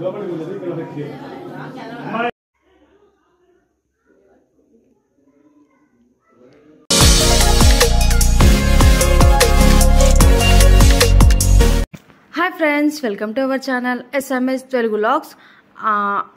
లోపలికి ఉన్నది ఇక్కడ వరకు hi friends welcome to our channel SMS Telugu logs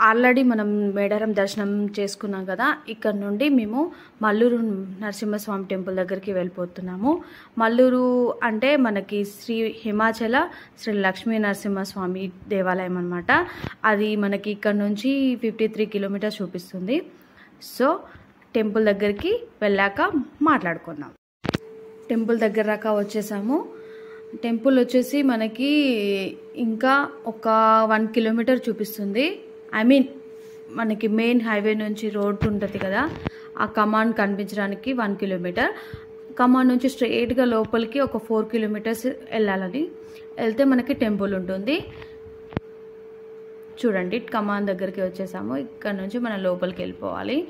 already మనం మేడారం దర్శనం చేసుకున్నాం కదా ఇక్కడ నుండి మేము మల్లూరు నరసింహస్వామి టెంపుల్ దగ్గరికి వెళ్ళిపోతున్నాము. మల్లూరు అంటే మనకి శ్రీ హిమాచల శ్రీ లక్ష్మీ నరసింహస్వామి దేవాలయం అనమాట అది మనకి ఇక్కడ నుంచి ఫిఫ్టీ త్రీ కిలోమీటర్స్ చూపిస్తుంది. సో టెంపుల్ దగ్గరికి వెళ్ళాక మాట్లాడుకుందాం. టెంపుల్ దగ్గర వచ్చేసాము. టెంపుల్ వచ్చేసి మనకి ఇంకా ఒక వన్ కిలోమీటర్ చూపిస్తుంది. ఐ మీన్ మనకి మెయిన్ హైవే నుంచి రోడ్ ఉంటుంది కదా ఆ కమాండ్ కనిపించడానికి వన్ కిలోమీటర్. కమాండ్ నుంచి స్ట్రెయిట్గా లోపలికి ఒక ఫోర్ కిలోమీటర్స్ వెళ్ళాలని. వెళ్తే మనకి టెంపుల్ ఉంటుంది. చూడండి కమాండ్ దగ్గరికి వచ్చేసాము. ఇక్కడ నుంచి మనం లోపలికి వెళ్ళిపోవాలి.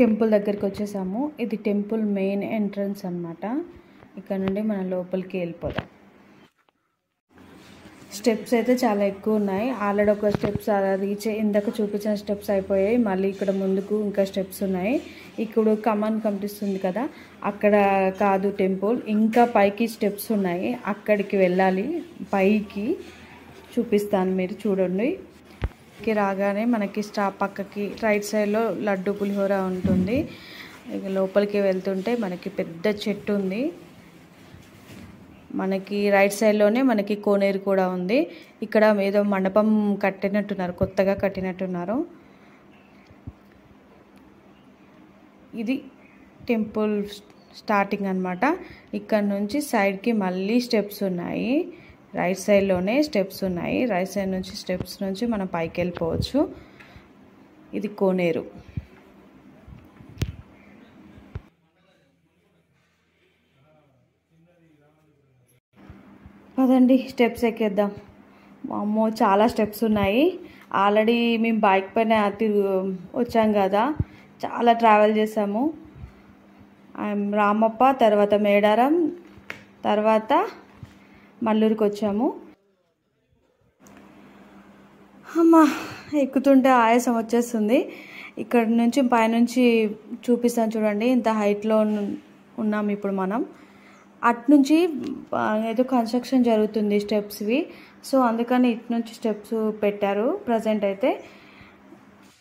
టెంపుల్ దగ్గరికి వచ్చేసాము. ఇది టెంపుల్ మెయిన్ ఎంట్రన్స్ అన్నమాట. ఇక్కడ నుండి మనం లోపలికి వెళ్ళిపోదాం. స్టెప్స్ అయితే చాలా ఎక్కువ ఉన్నాయి. ఆల్రెడీ ఒక స్టెప్స్ అలా రీచ్ ఇందాక చూపించిన స్టెప్స్ అయిపోయాయి. మళ్ళీ ఇక్కడ ముందుకు ఇంకా స్టెప్స్ ఉన్నాయి. ఇప్పుడు కమాన్ కనిపిస్తుంది కదా అక్కడ కాదు టెంపుల్ ఇంకా పైకి స్టెప్స్ ఉన్నాయి. అక్కడికి వెళ్ళాలి. పైకి చూపిస్తాను మీరు చూడండి. కి రాగానే మనకి స్టాప్ పక్కకి రైట్ సైడ్లో లడ్డు పులిహోర ఉంటుంది. ఇక లోపలికి వెళ్తుంటే మనకి పెద్ద చెట్టు ఉంది. మనకి రైట్ సైడ్లోనే మనకి కోనేరు కూడా ఉంది. ఇక్కడ ఏదో మండపం కట్టినట్టున్నారు కొత్తగా కట్టినట్టున్నారు. ఇది టెంపుల్ స్టార్టింగ్ అనమాట ఇక్కడ నుంచి సైడ్కి మళ్ళీ స్టెప్స్ ఉన్నాయి. రైట్ సైడ్లోనే స్టెప్స్ ఉన్నాయి. రైట్ సైడ్ నుంచి స్టెప్స్ నుంచి మనం పైకి వెళ్ళిపోవచ్చు. ఇది కోనేరు. పదండి స్టెప్స్ ఎక్కేద్దాం. అమ్మో చాలా స్టెప్స్ ఉన్నాయి. ఆల్రెడీ మేము బైక్ పైన తిరుగు వచ్చాం కదా చాలా ట్రావెల్ చేసాము. రామప్ప తర్వాత మేడారం తర్వాత మల్లూరుకి వచ్చాము. అమ్మా ఎక్కుతుంటే ఆయాసం వచ్చేస్తుంది. ఇక్కడ నుంచి పైనుంచి చూపిస్తాను చూడండి ఇంత హైట్లో ఉన్నాం ఇప్పుడు మనం. అటు నుంచి ఏదో కన్స్ట్రక్షన్ జరుగుతుంది స్టెప్స్వి సో అందుకని ఇటు నుంచి స్టెప్స్ పెట్టారు ప్రజెంట్ అయితే.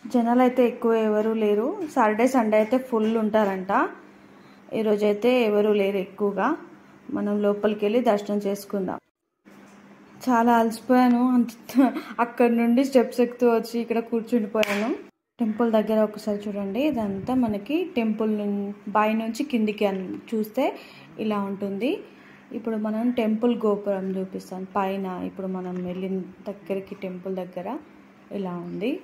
జనాలు అయితే ఎక్కువ ఎవరు లేరు. సాటర్డే సండే అయితే ఫుల్ ఉంటారంట. ఈరోజు అయితే ఎవరు లేరు ఎక్కువగా. మనం లోపలికి వెళ్ళి దర్శనం చేసుకుందాం. చాలా అలసిపోయాను. అంత అక్కడి నుండి స్టెప్స్ ఎక్కుతూ వచ్చి ఇక్కడ కూర్చుండిపోయాను. టెంపుల్ దగ్గర ఒకసారి చూడండి. ఇదంతా మనకి టెంపుల్ బాయ్ నుంచి కిందికి చూస్తే ఇలా ఉంటుంది. ఇప్పుడు మనం టెంపుల్ గోపురం చూపిస్తాను పైన ఇప్పుడు మనం వెళ్ళిన దగ్గరికి టెంపుల్ దగ్గర ఇలా ఉంది.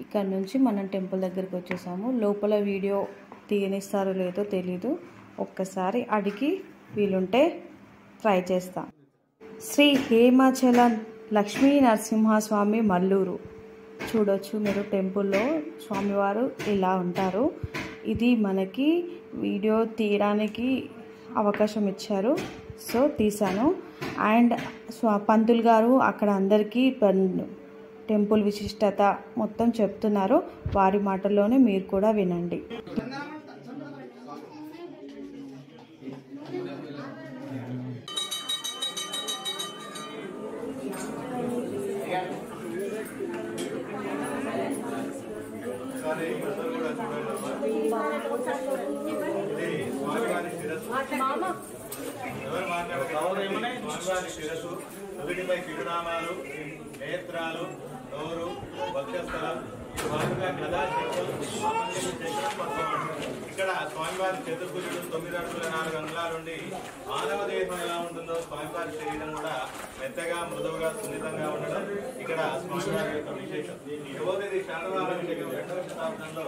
ఇక్కడ నుంచి మనం టెంపుల్ దగ్గరికి వచ్చేసాము. లోపల వీడియో తీయనిస్తారో లేదో తెలీదు. ఒక్కసారి అడిగి వీలుంటే ట్రై చేస్తాం. శ్రీ హేమాచల లక్ష్మీ నరసింహస్వామి మల్లూరు. చూడొచ్చు మీరు టెంపుల్లో స్వామివారు ఇలా ఉంటారు. ఇది మనకి వీడియో తీయడానికి అవకాశం ఇచ్చారు. సో తీశాను. అండ్ స్వా పంతులు గారు అక్కడ అందరికీ టెంపుల్ విశిష్టత మొత్తం చెప్తున్నారు. వారి మాటల్లోనే మీరు కూడా వినండి ఇది స్వామివారి శిరస్సు ఎవరు మాట్లాడగలరు? స్వామివారి శిరస్సు నుదుటిపై చిరునామాలు నేత్రాలు నోరు వక్షస్థలం గదా ఇక్కడ స్వామివారి చతుర్భుజుడు తొమ్మిది అడుగుల నాలుగు అంగుళాలుండి మానవ దేహం ఎలా ఉంటుందో స్వామివారి శరీరం కూడా మెత్తగా మృదువుగా సున్నితంగా ఉండడం ఇక్కడ స్వామివారి యొక్క విశేషం ఇరవై శాతవాహన రెండవ శతాబ్దంలో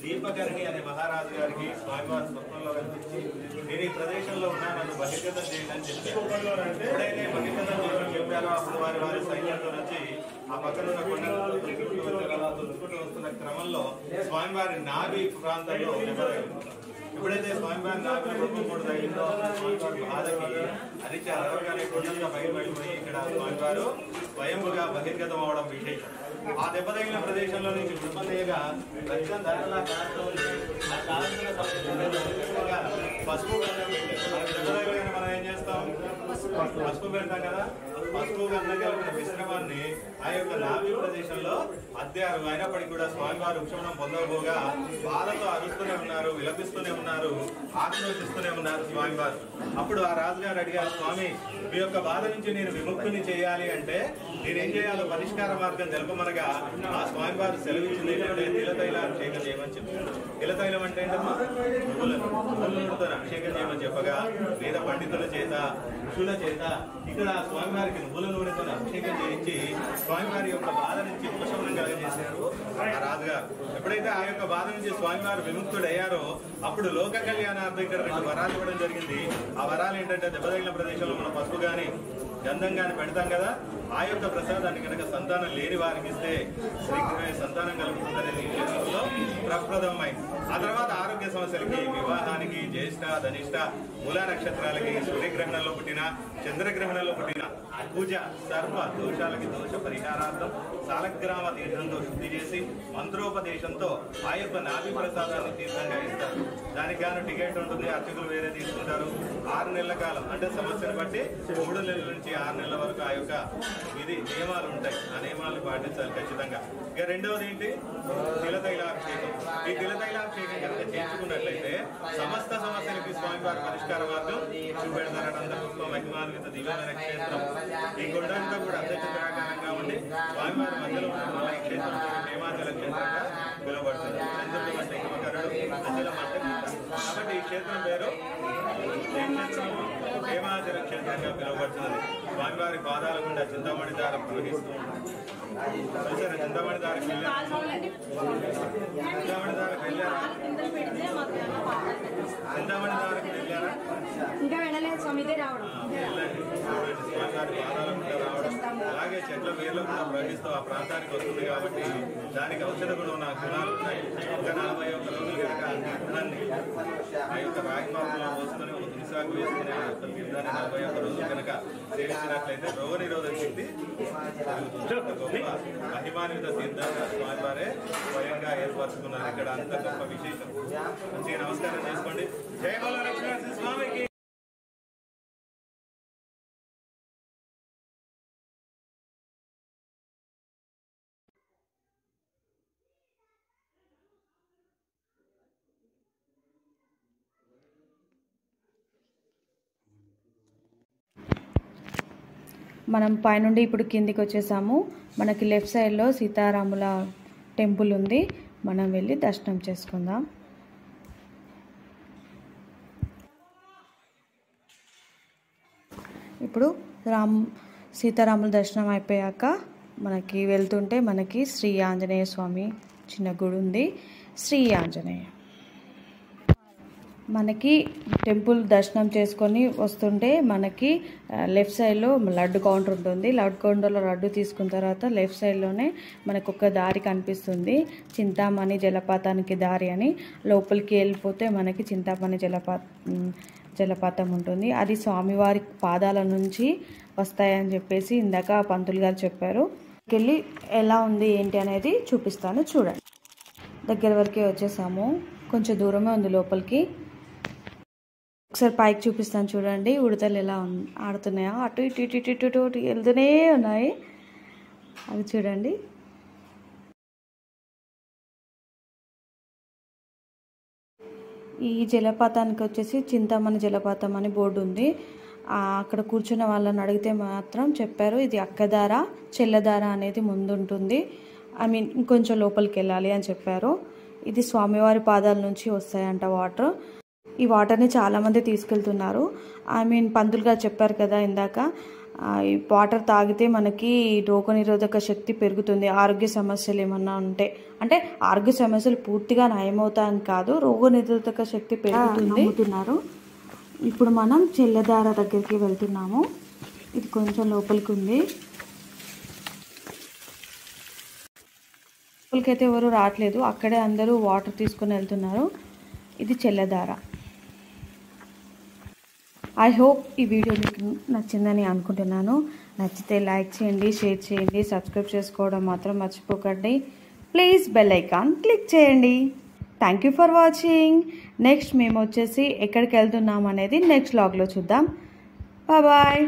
దీపకర్ణి అనే మహారాజు గారికి స్వామివారి స్వప్నంలో కనిపించి నేను ఈ ప్రదేశంలో ఉన్నా నన్ను బహిర్గతం చేయండి చెప్పారు ఎప్పుడైతే బహిర్గతం చేయడం చెప్పారో అప్పుడు వారి వారి సైన్యంతో నుంచి ఆ పక్కన ఉన్న కొండ తొలుచుకుంటూ వస్తున్న క్రమంలో స్వామివారి నాభి ప్రాంతంలో ఎప్పుడైతే స్వామివారి నాభి కూడా తగిలిందో స్వామివారి బాధకి అరిచి అరవగానే కొండంగా బయటపడిపోయి ఇక్కడ స్వామివారు స్వయంగా బహిర్గతం అవడం విశేషం. ఆ దెబ్బ తగిలిన ప్రదేశంలో నుంచి కృపణీయగా రక్తం ధరలా పసుపు గంధం మనం ఏం చేస్తాం? పసుపు పెడతాం కదా? పసుపు కలిపిన మిశ్రమాన్ని ఆ యొక్క నాభి ప్రదేశంలో అద్దారు అయినప్పటికీ కూడా స్వామివారు ఉపశమనం పొందకపోగా బాధతో అరుస్తూనే ఉన్నారు విలపిస్తూనే ఉన్నారు ఆక్రోషిస్తూనే ఉన్నారు స్వామివారు. అప్పుడు ఆ రాజుగారు అడిగారు స్వామి మీ యొక్క బాధ నుంచి నేను విముక్తిని చేయాలి అంటే నేనేం చేయాలో పరిష్కార మార్గం తెలపమనగా ఆ స్వామివారు సెలవిచ్చింది ఏంటంటే తిలతైల అభిషేకం చేయమని చెప్పారు. తిలతైలం అంటే ఏంటమ్మా? నువ్వులను నువ్వులతో అభిషేకం చేయమని చెప్పగా వేద పండితుల చేత ఋషుల చేత ఇక్కడ స్వామివారికి వారికి నువ్వుల నూనెతో అభిషేకం చేయించి స్వామివారి యొక్క బాధ నుంచి ఉపశమనం కలిగజేశారు. ఆ రాజుగారు ఎప్పుడైతే ఆ యొక్క బాధ నుంచి స్వామివారు విముక్తుడయ్యారో అప్పుడు లోక కళ్యాణార్థం ఇక్కడ రెండు వరాలు ఇవ్వడం జరిగింది. ఆ వరాలు ఏంటంటే దెబ్బతగిన ప్రదేశంలో మన పసుపు కానీ గంధం కానీ పెడతాం కదా ఆ యొక్క ప్రసాదాన్ని కనుక సంతానం లేని వారికి ఇస్తే శ్రీకృష్ణ సంతానం కలుగుతుందనేది ఈ క్షేత్రంలో ప్రప్రదమైంది ఆ తర్వాత ఆరోగ్య సమస్యలకి వివాహానికి జ్యేష్ఠ ధనిష్ట మూల నక్షత్రాలకి సూర్యగ్రహణంలో పుట్టిన చంద్రగ్రహణంలో పుట్టిన పూజ సర్వ దోషాలకి దోష పరిహారార్థం సాలగ్రామ తీర్థంతో శుద్ధి చేసి మంత్రోపదేశంతో ఆ యొక్క నాభి ప్రసాదాన్ని తీర్థంగా ఇస్తారు. దానికి గాను టికెట్ ఉంటుంది అర్చకులు వేరే తీసుకుంటారు. ఆరు నెలల కాలం అంటే సమస్యను బట్టి మూడు నెలల నుంచి ఆరు నెలల వరకు ఆ యొక్క ఇది నియమాలు ఉంటాయి. ఆ నియమాలను పాటించాలి ఖచ్చితంగా. ఇక రెండవది ఏంటి? తిలతైలాభిషేకం. ఈ తిలతైలాభిషేకం కనుక చేర్చుకున్నట్లయితే సమస్త సమస్యలకి స్వామివారి పరిష్కార మార్గం చూపెడతారట అంత గొప్ప మహిమాన్విత దివ్యమైన క్షేత్రం ఈ కొండంతా కూడా అర్ధచంద్రాకారంగా ఉండి స్వామివారి మధ్యలో ఉన్న క్షేత్రం హేమాచల క్షేత్రంగా పిలువబడుతుంది చంద్రుడు అంటే హిమకరుడు. కాబట్టి ఈ క్షేత్రం పేరు హేమాచల క్షేత్రంగా పిలువబడుతున్నది. స్వామివారి పాదాల గుండా చింతామణి దారం ప్రవహిస్తూ చూసారా? చింతామణి వెళ్ళారు చింతామణి దారికి వెళ్ళారా చింతామణి దారికి వెళ్ళారా ఇంకా వెళ్ళలేదు స్వామి రావడం. స్వామివారి పాదాల గుండా రావడం. అలాగే చెట్ల వేర్లు కూడా ప్రవహిస్తూ ఆ ప్రాంతానికి వస్తుంది కాబట్టి దానికి ఔషధ గుణం నా గుణాలు ఉన్నాయి. ఇంకా నలభై ఒక్క రోజులు కనుక గుణాన్ని ఆ యొక్క రాగి మాపులో పోసుకొని ఒక తులసాకు వేసుకుని ఆ యొక్క గిరిదాన్ని నలభై ఒక్క రోజులు కనుక సేవించినట్లయితే రోగ నిరోధక శక్తి పెరుగుతుంది. అంత గొప్ప మహిమాన్విత తీర్థంగా స్వామివారే స్వయంగా ఏర్పరచుకున్నారు. ఇక్కడ అంత గొప్ప విశేషం. మంచిగా నమస్కారం చేసుకోండి. జయ బల స్వామికి. మనం పైనుండి ఇప్పుడు కిందికి వచ్చేసాము. మనకి లెఫ్ట్ సైడ్లో సీతారాముల టెంపుల్ ఉంది. మనం వెళ్ళి దర్శనం చేసుకుందాం. ఇప్పుడు రామ్ సీతారాముల దర్శనం అయిపోయాక మనకి వెళ్తుంటే మనకి శ్రీ ఆంజనేయ స్వామి చిన్న గుడి ఉంది. శ్రీ ఆంజనేయ. మనకి టెంపుల్ దర్శనం చేసుకొని వస్తుంటే మనకి లెఫ్ట్ సైడ్లో లడ్డు కౌంటర్ ఉంటుంది. లడ్డు కౌంటర్లో లడ్డు తీసుకున్న తర్వాత లెఫ్ట్ సైడ్లోనే మనకు ఒక దారి కనిపిస్తుంది. చింతామణి జలపాతానికి దారి అని. లోపలికి వెళ్ళిపోతే మనకి చింతామణి జలపా జలపాతం ఉంటుంది. అది స్వామివారి పాదాల నుంచి వస్తాయని చెప్పేసి ఇందాక పంతులు గారు చెప్పారు. వెళ్ళి ఎలా ఉంది ఏంటి అనేది చూపిస్తాను. చూడండి. దగ్గర వరకే వచ్చేసాము. కొంచెం దూరమే ఉంది లోపలికి. ఒకసారి పైకి చూపిస్తాను చూడండి ఉడతలు ఎలా ఆడుతున్నాయో. అటు ఇటు ఇటు ఇటు ఇటు ఇటు వెళ్తూనే ఉన్నాయి. అవి చూడండి. ఈ జలపాతానికి వచ్చేసి చింతామణి జలపాతం అని బోర్డు ఉంది. అక్కడ కూర్చున్న వాళ్ళని అడిగితే మాత్రం చెప్పారు ఇది అక్కదార చెల్లదార అనేది ముందుంటుంది. ఐ మీన్ ఇంకొంచెం లోపలికి వెళ్ళాలి అని చెప్పారు. ఇది స్వామివారి పాదాల నుంచి వస్తాయంట వాటర్. ఈ వాటర్ని చాలామంది తీసుకెళ్తున్నారు. ఐ మీన్ పంతులుగా చెప్పారు కదా ఇందాక ఈ వాటర్ తాగితే మనకి రోగ నిరోధక శక్తి పెరుగుతుంది ఆరోగ్య సమస్యలు ఏమన్నా ఉంటే. అంటే ఆరోగ్య సమస్యలు పూర్తిగా నయమవుతాయని కాదు రోగ నిరోధక శక్తి పెరుగుతుంది. ఇప్పుడు మనం చెల్లెదార దగ్గరికి వెళ్తున్నాము. ఇది కొంచెం లోపలికి ఉంది. లోపలికైతే ఎవరు రావట్లేదు అక్కడే అందరూ వాటర్ తీసుకొని వెళ్తున్నారు. ఇది చెల్లెదార. ఐ హోప్ ఈ వీడియో మీకు నచ్చిందని అనుకుంటున్నాను. నచ్చితే లైక్ చేయండి షేర్ చేయండి సబ్స్క్రైబ్ చేసుకోవడం మాత్రం మర్చిపోకండి. ప్లీజ్ బెల్ ఐకాన్ క్లిక్ చేయండి. Thank you for watching next మేము వచ్చేసి ఎక్కడికి వెళ్తున్నాం అనేది నెక్స్ట్ లాగ్లో చూద్దాం. బాయ్